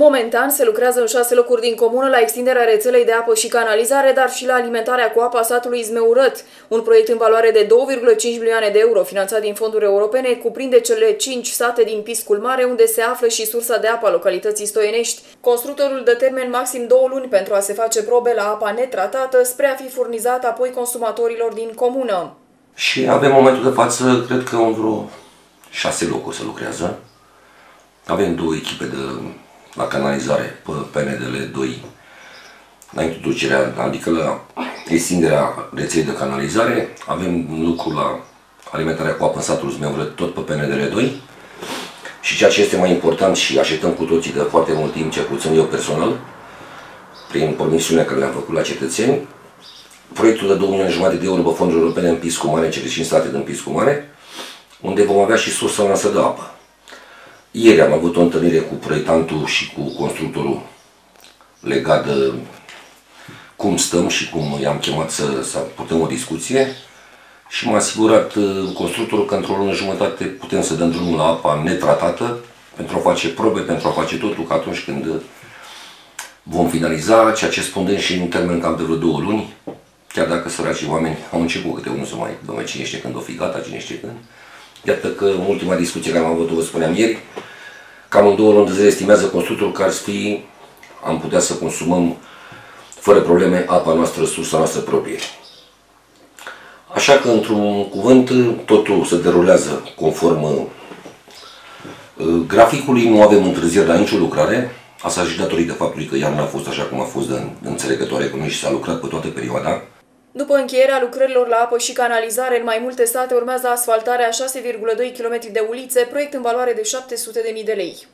Momentan se lucrează în șase locuri din comună la extinderea rețelei de apă și canalizare, dar și la alimentarea cu apă a satului Zmeurăt. Un proiect în valoare de 2,5 milioane de euro, finanțat din fonduri europene, cuprinde cele 5 sate din Piscul Mare, unde se află și sursa de apă a localității Stoienești. Constructorul dă termen maxim două luni pentru a se face probe la apa netratată, spre a fi furnizată apoi consumatorilor din comună. Și avem momentul de față, cred că în vreo șase locuri se lucrează. Avem două echipe de la canalizare pe PNDL 2 la introducerea, adică la extinderea rețelei de canalizare. Avem lucru la alimentarea cu apă în satul Zmeură, tot pe PNDL 2. Și ceea ce este mai important și așteptăm cu toții de foarte mult timp, ce puțin eu personal, prin promisiunea care le-am făcut la cetățeni, proiectul de 2 milioane jumate de euro pe fonduri europene în Piscu Mare, cele 5 state din Piscu Mare, unde vom avea și sursa noastră de apă. Ieri am avut o întâlnire cu proiectantul și cu constructorul legat de cum stăm și cum i-am chemat să, să putem o discuție și m-a asigurat uh, constructorul că într-o lună jumătate putem să dăm drumul la apa netratată pentru a face probe, pentru a face totul, că atunci când vom finaliza, ceea ce spunem și în termen cam de vreo două luni, chiar dacă săracii oameni au început câte unul să mai, mai cine știe când o fi gata, cine știe când, Iată că în ultima discuție care am avut-o, vă spuneam ieri, cam în două luni de zile estimează constructorul că ar fi, am putea să consumăm fără probleme apa noastră, sursa noastră proprie. Așa că, într-un cuvânt, totul se derulează conform uh, graficului, nu avem întârzieri la nicio lucrare, asta și datorită faptului că iarna a fost așa cum a fost de înțelegătoare cu noi și s-a lucrat pe toată perioada. După încheierea lucrărilor la apă și canalizare, în mai multe state urmează asfaltarea 6,2 km de ulițe, proiect în valoare de 700.000 de lei.